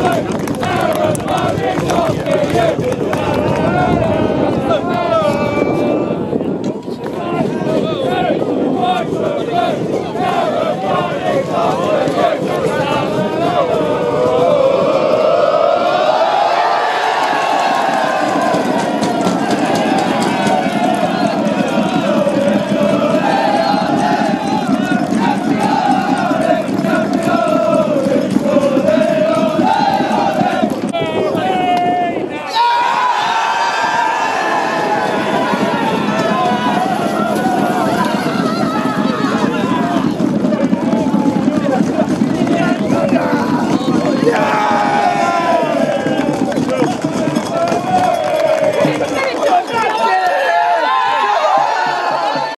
Let's go!